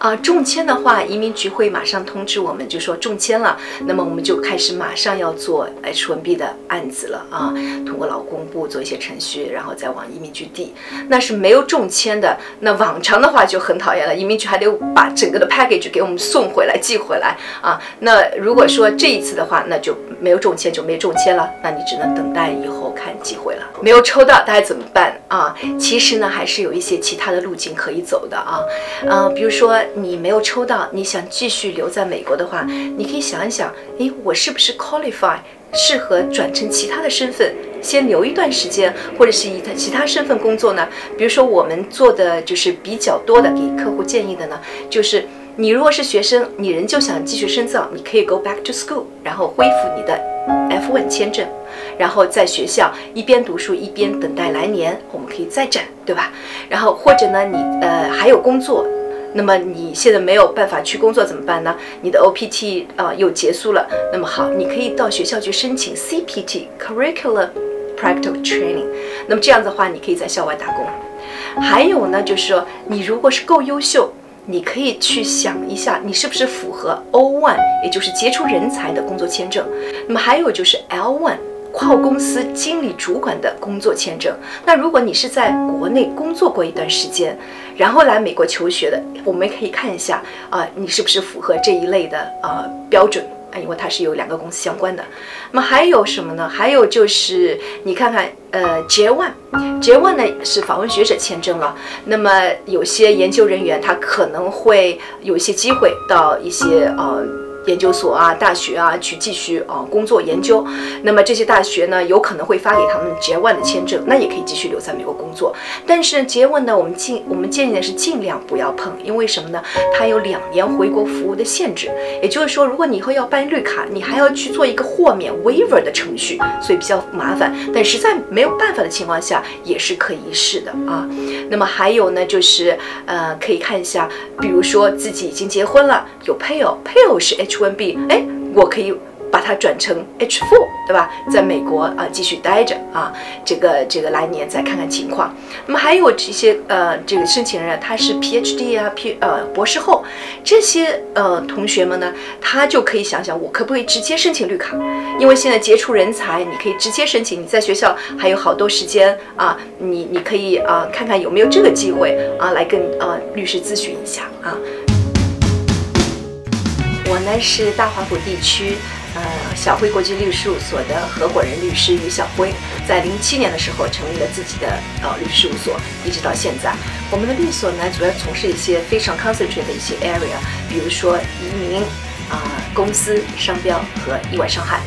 啊，中签的话，移民局会马上通知我们，就说中签了，那么我们就开始马上要做 H1B 的案子了啊，通过劳工部做一些程序，然后再往移民局递。那是没有中签的，那往常的话就很讨厌了，移民局还得把整个的 package 给我们送回来寄回来啊。那如果说这一次的话，那就没有中签就没中签了，那你只能等待以后看机会了。没有抽到，大家怎么办啊？其实呢，还是有一些其他的路径可以走的啊，嗯，比如说你没有抽到，你想继续留在美国的话，你可以想一想，诶，我是不是 qualify 适合转成其他的身份，先留一段时间，或者是以他其他身份工作呢？比如说我们做的就是比较多的，给客户建议的呢，就是你如果是学生，你仍旧想继续深造，你可以 go back to school，然后恢复你的 F1 签证。然后在学校一边读书一边等待来年，我们可以再战，对吧？然后或者呢，你呃还有工作，那么你现在没有办法去工作怎么办呢？你的 OPT 啊又结束了，那么好，你可以到学校去申请 CPT Curricular Practical Training，那么这样子的话，你可以在校外打工。还有呢，就是说你如果是够优秀，你可以去想一下，你是不是符合 O one，也就是杰出人才的工作签证。那么还有就是 L one，。跨国公司经理主管的工作签证。那如果你是在国内工作过一段时间，然后来美国求学的，我们可以看一下啊，你是不是符合这一类的呃标准啊？因为它是有两个公司相关的。那么还有什么呢？还有就是你看看，呃，J One，J One 呢是访问学者签证了。那么有些研究人员他可能会有一些机会到一些呃。研究所啊，大学啊，去继续啊工作研究。那么这些大学呢，有可能会发给他们 J1 的签证，那也可以继续留在美国工作。但是 J1 呢，我们尽我们建议的是尽量不要碰，因为什么呢？它有两年回国服务的限制。也就是说，如果你以后要办绿卡，你还要去做一个豁免 waiver 的程序，所以比较麻烦。但实在没有办法的情况下，也是可以一试的啊。那么还有呢，就是呃，可以看一下，比如说自己已经结婚了，有配偶，配偶是 H。H1B，哎，我可以把它转成 H4，对吧？在美国啊继续待着啊，这个这个来年再看看情况。那么还有这些呃，这个申请人他是 PhD 啊，P 呃博士后，这些呃同学们呢，他就可以想想我可不可以直接申请绿卡？因为现在杰出人才你可以直接申请，你在学校还有好多时间啊，你你可以啊看看有没有这个机会啊，来跟呃律师咨询一下啊。我呢是大华府地区，呃小辉国际律师事务所的合伙人律师于小辉，在零七年的时候成立了自己的呃律师事务所，一直到现在。我们的律所呢主要从事一些非常 concentrate 的一些 area，比如说移民、啊公司商标和意外伤害。